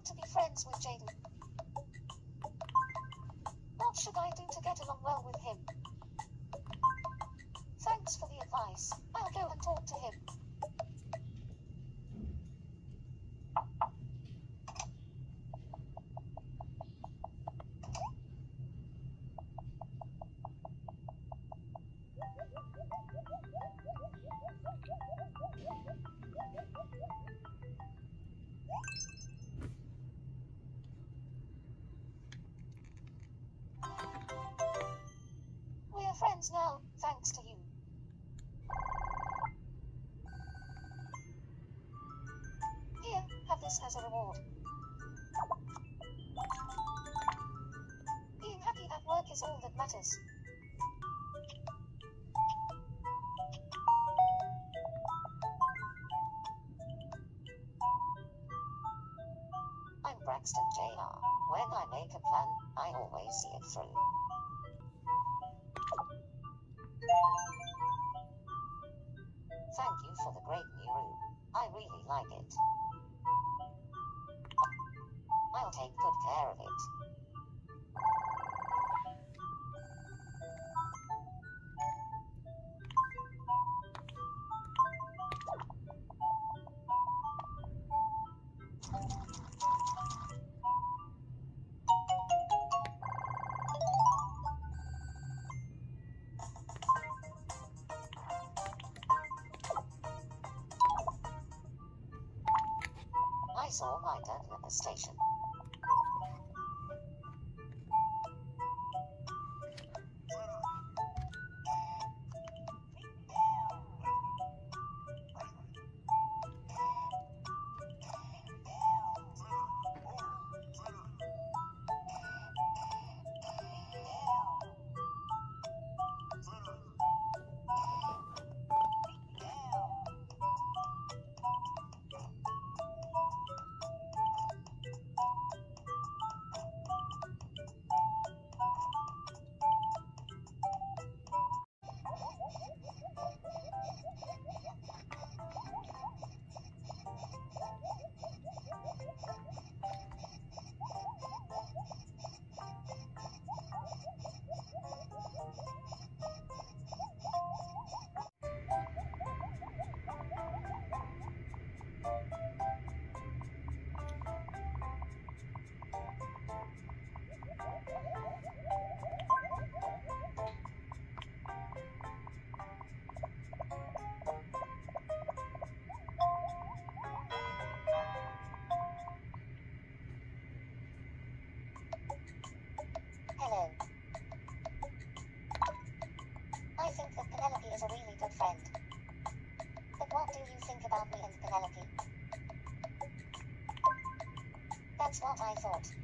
want to be friends with Jaden. What should I do to get along well with him? Thanks for the advice. I'll go and talk to him. I saw my dad at the station. That's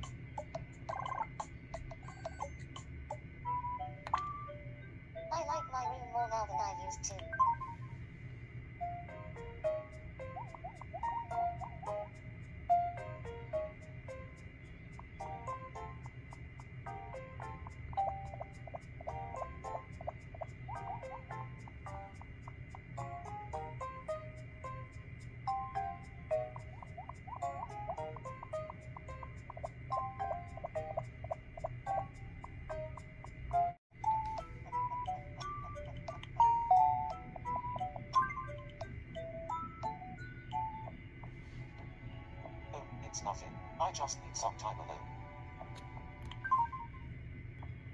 it's nothing. I just need some time alone.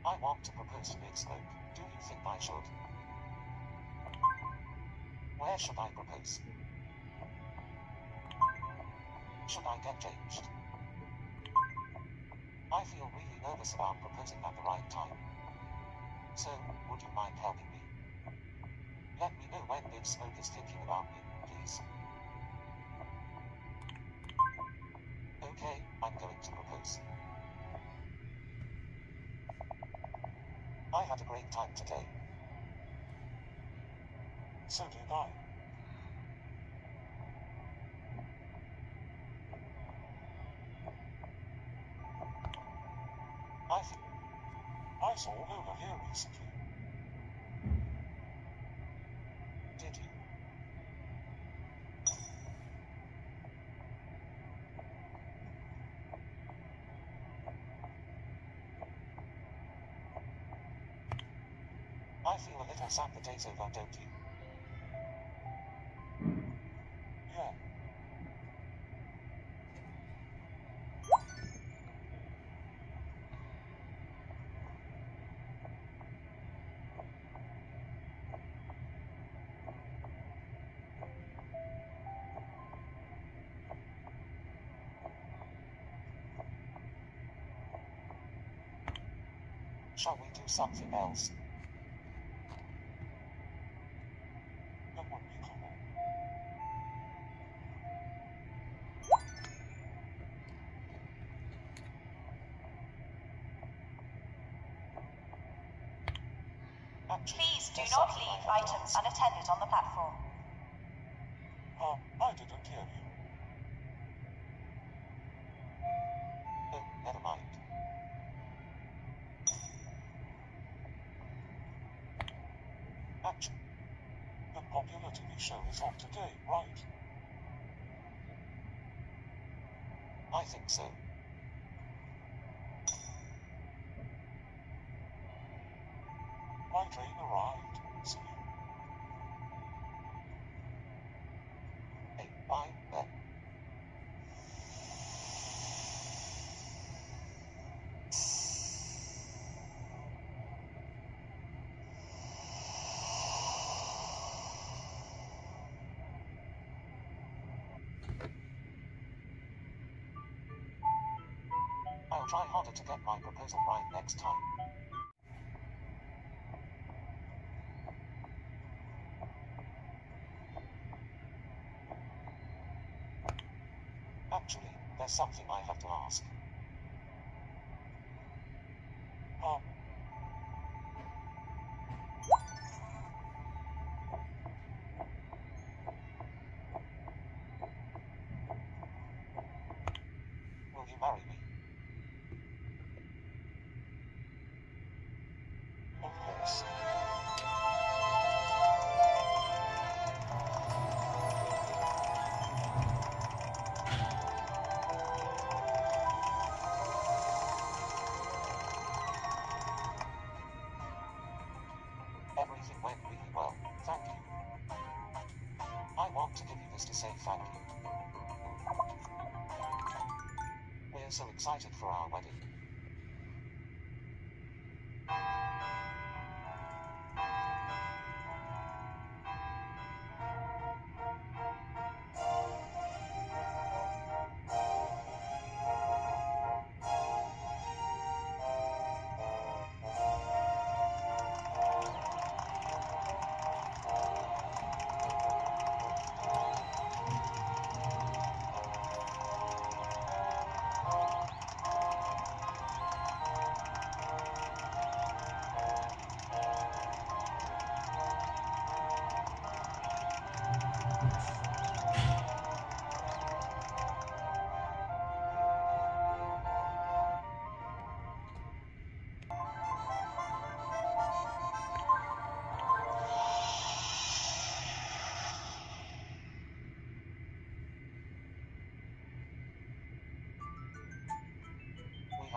I want to propose to Big Smoke. Do you think I should? Where should I propose? Should I get changed? I feel really nervous about proposing at the right time. So, would you mind helping me? Let me know when Big Smoke is thinking about me, a today. So did I. I think I saw Lola here recently. Did you? I feel a little sad that day's over, don't you? Yeah. Shall we do something else? Please do not leave items unattended on the platform. Try harder to get my proposal right next time. Actually, there's something I have to ask.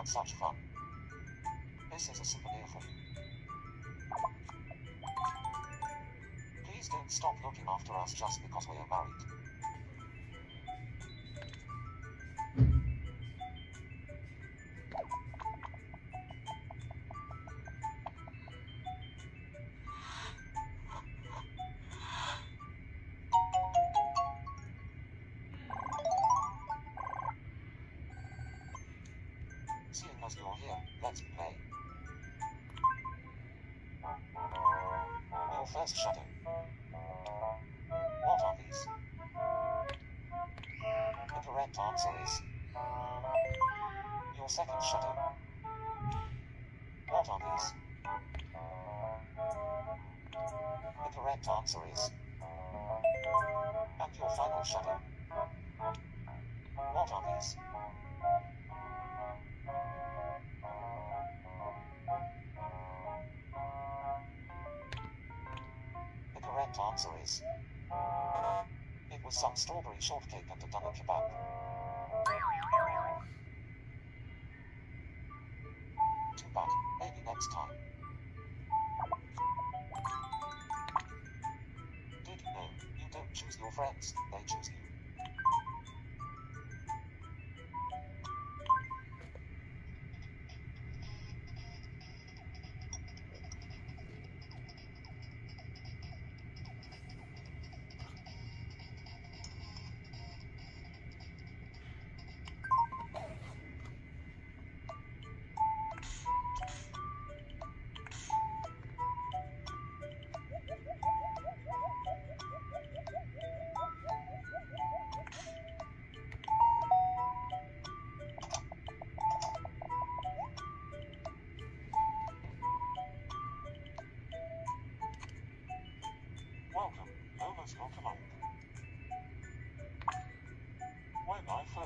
Had such fun. This is a souvenir for you. Please don't stop looking after us just because we are married. You're here, let's play. Your first shadow. What are these? The correct answer is. Your second shadow. What are these? The correct answer is. And your final shadow. What are these? answer is. It was some strawberry shortcake and a doner kebab. Too bad. Maybe next time. Did you know, you don't choose your friends, they choose you.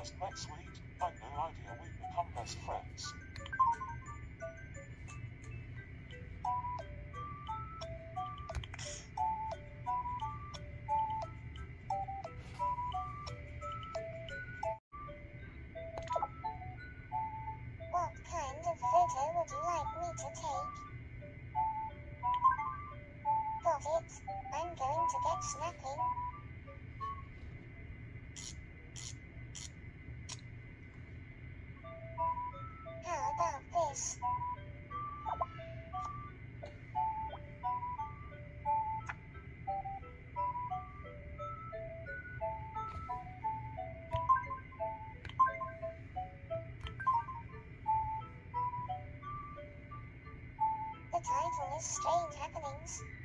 us next week. strange happenings.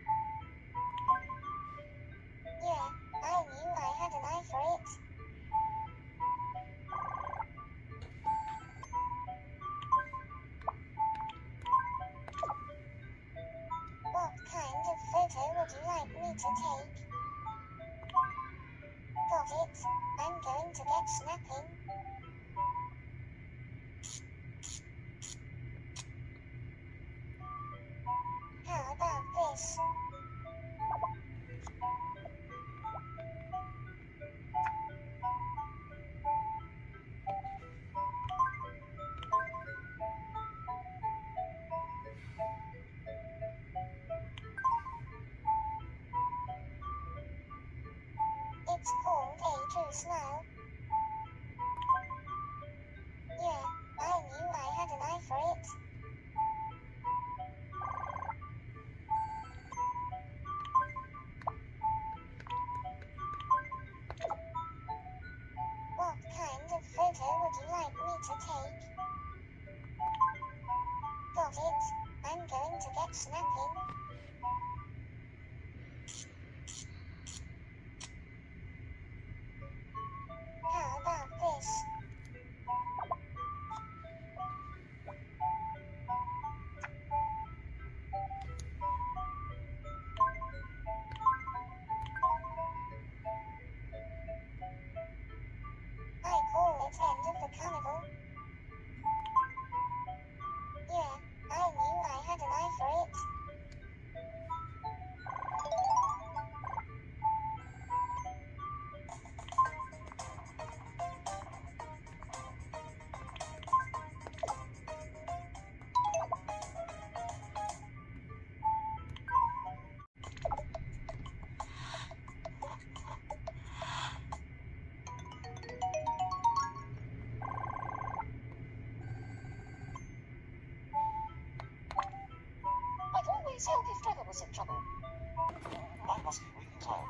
tab.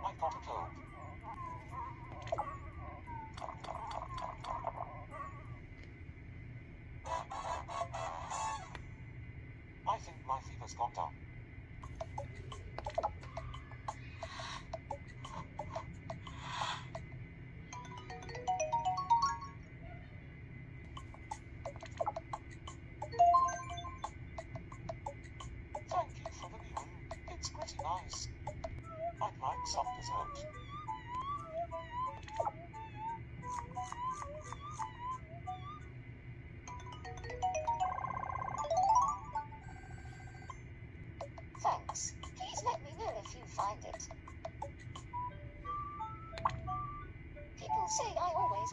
White part of globe. I think my fever's gone down.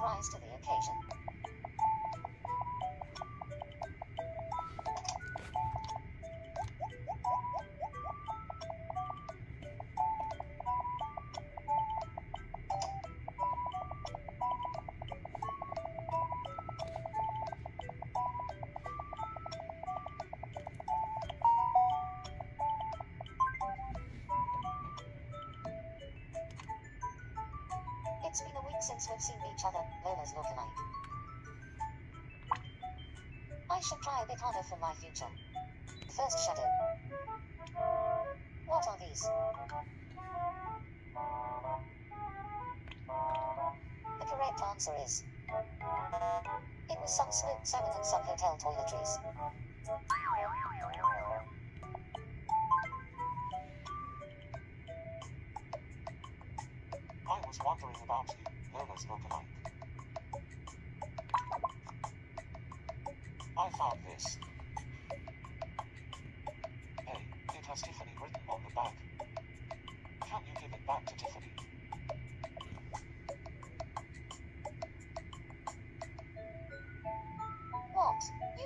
rise to the occasion. since we've seen other, Lola's lookalike. I should try a bit harder for my future. First shadow. What are these? The correct answer is. It was some smoked salmon and some hotel toiletries.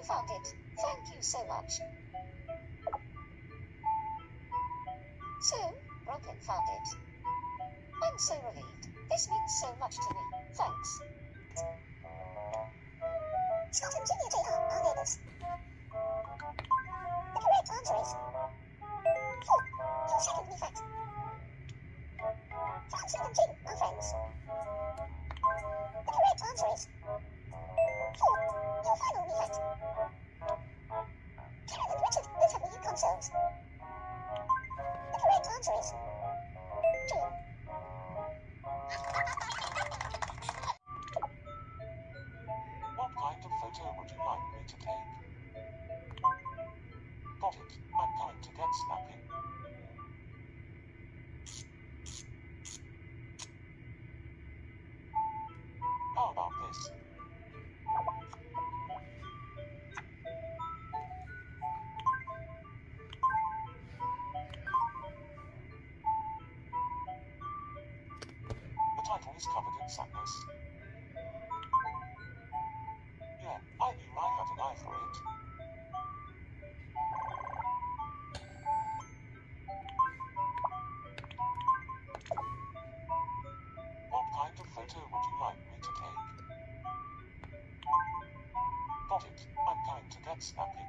Found it. Thank you so much. So, Brooklyn found it. I'm so relieved. This means so much to me. Thanks. Title is covered in sadness. Yeah, I knew I had an eye for it. What kind of photo would you like me to take? Got it. I'm going to get snapping.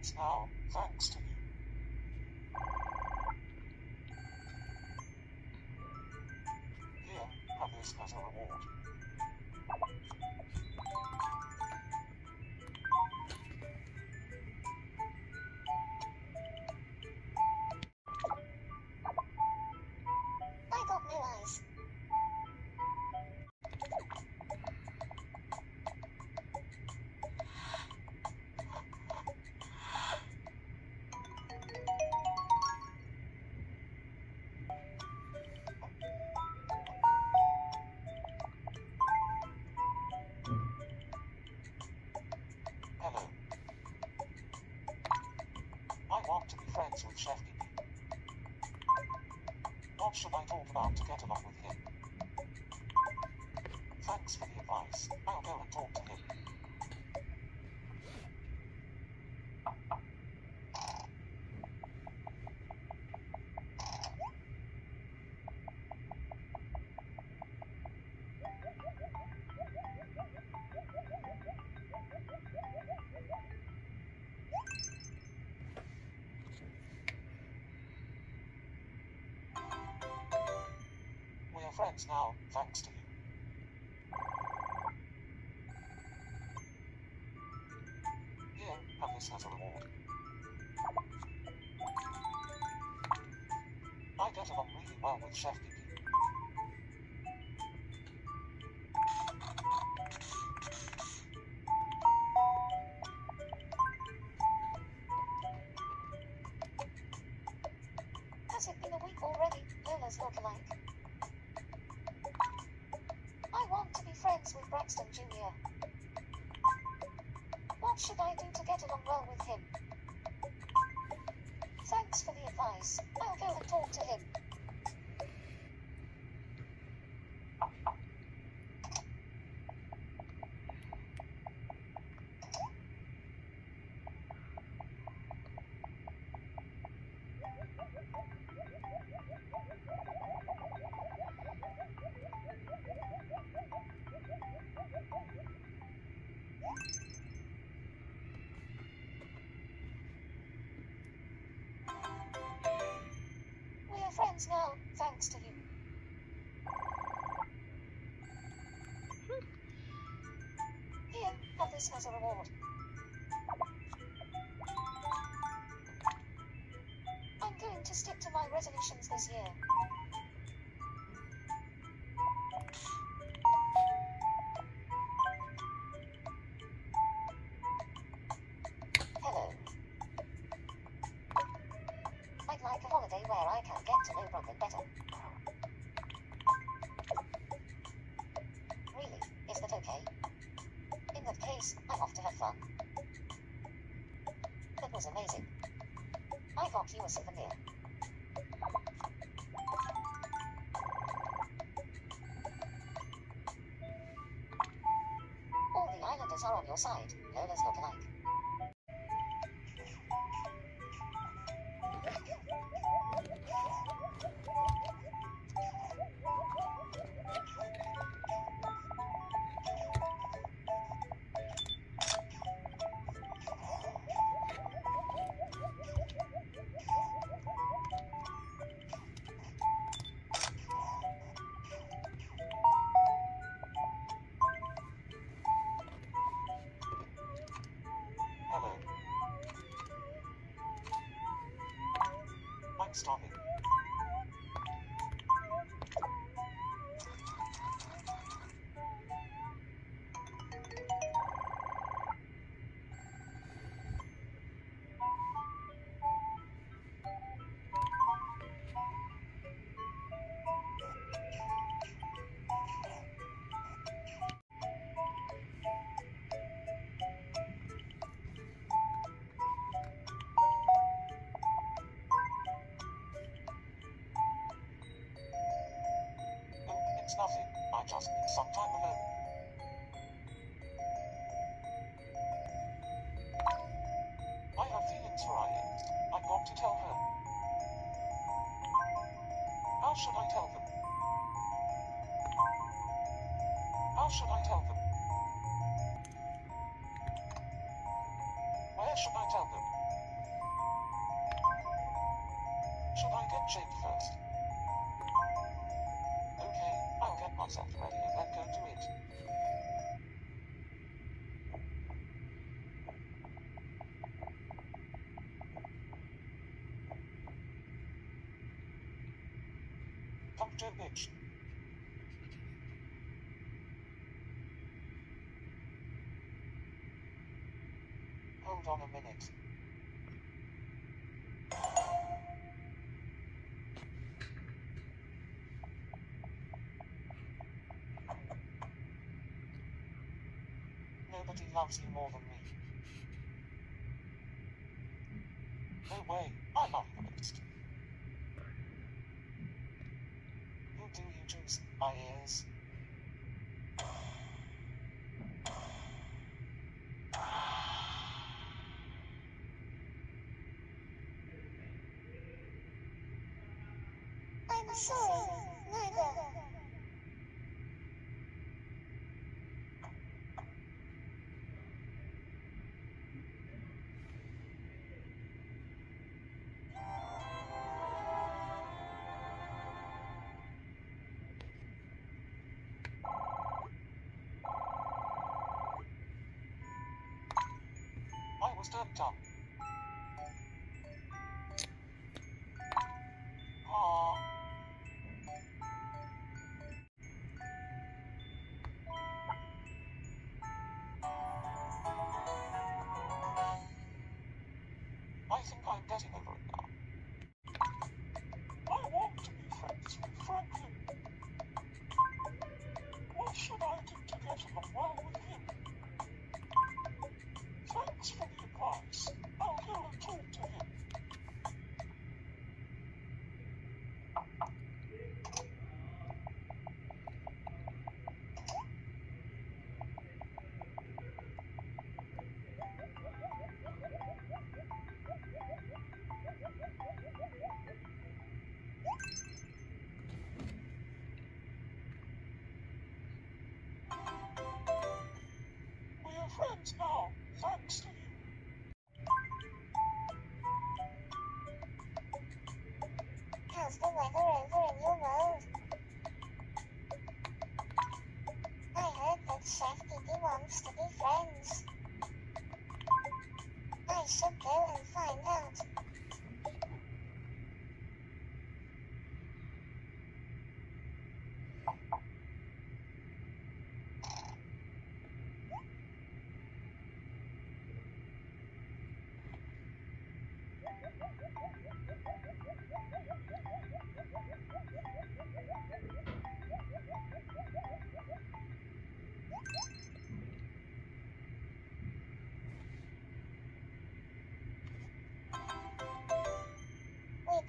Friends now, thanks to you. Friends with. What should I talk about to get along with We now, thanks to you. Here, have this as a reward. I get along really well with Chef Kiki. Has it been a week already? Lola's lookalike. I friends with Braxton Jr. What should I do to get along well with him? Thanks for the advice. I'll go and talk to him. We now, thanks to you. Hmm. Here, have this as a reward. I'm going to stick to my resolutions this year. Your side, just some time alone. I have feelings for Eileen. I've got to tell her. How should I tell them? How should I tell them? Where should I tell Hold on a minute. Nobody loves you more than Oh, 是那个。What's up, Tom?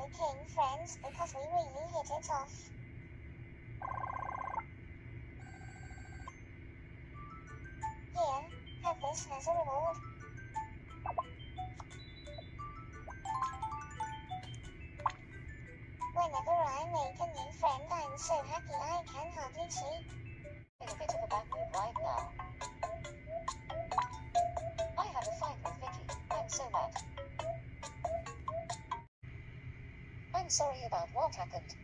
became friends because we really hit it off. Here, have this as a reward. Whenever I make a new friend, I'm so happy I can hardly sleep. It's a bit of a bad mood right now. happened.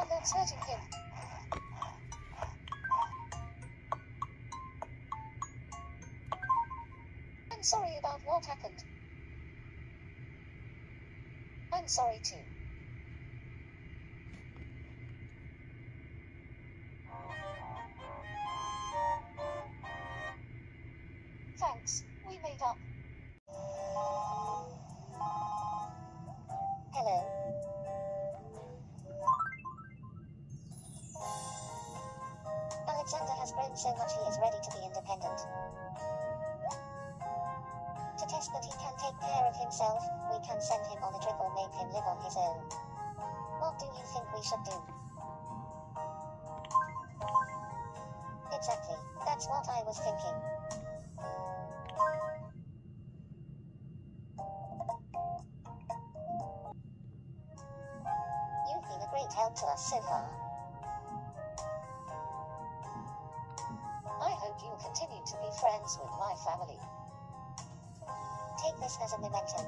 I'm sorry about what happened. I'm sorry too. shelter siver. I hope you continue to be friends with my family. Take this as a memento.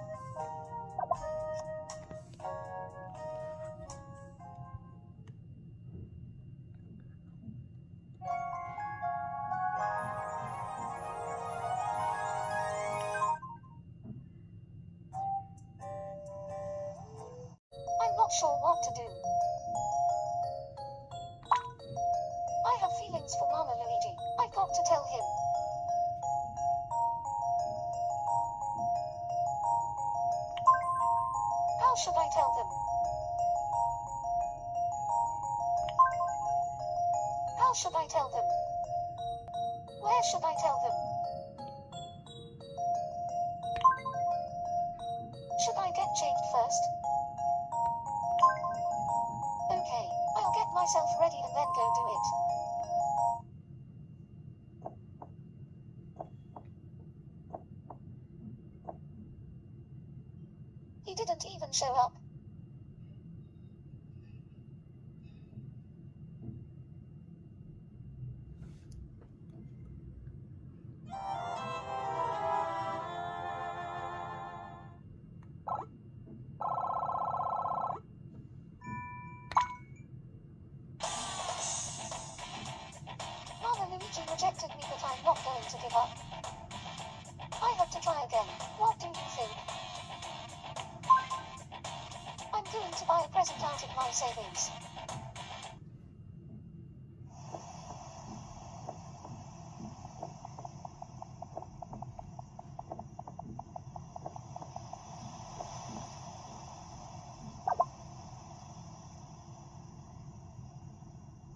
savings.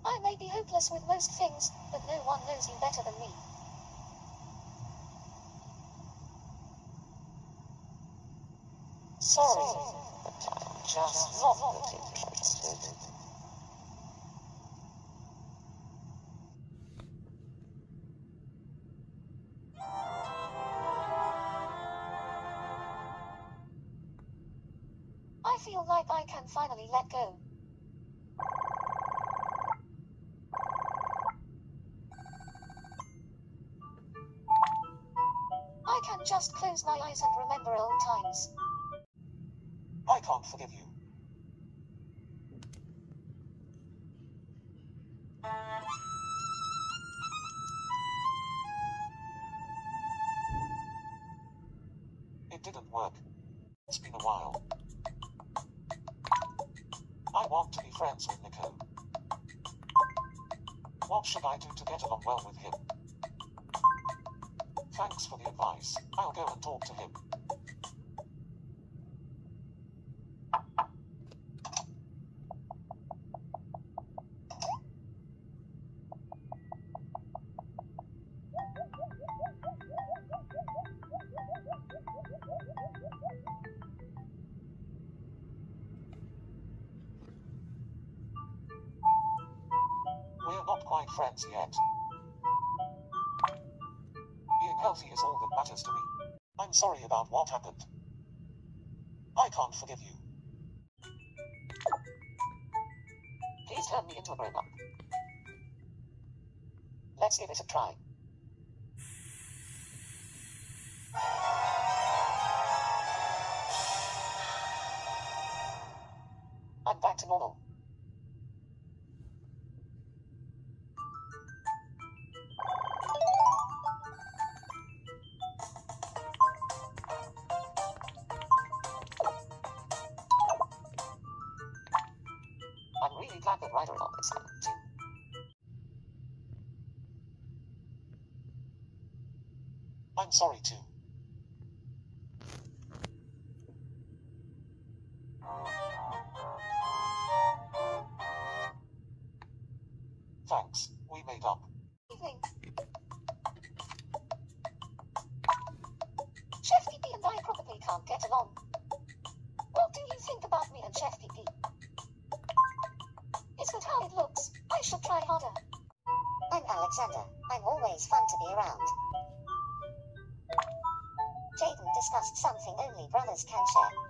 I may be hopeless with most things, but no one knows you better than me. go. I can just close my eyes and remember old times. I can't forgive you. yet. Being healthy is all that matters to me. I'm sorry about what happened. I can't forgive you. Please turn me into a grown-up. Let's give it a try. I'm back to normal. Alexander. I'm always fun to be around. Jaden discussed something only brothers can share.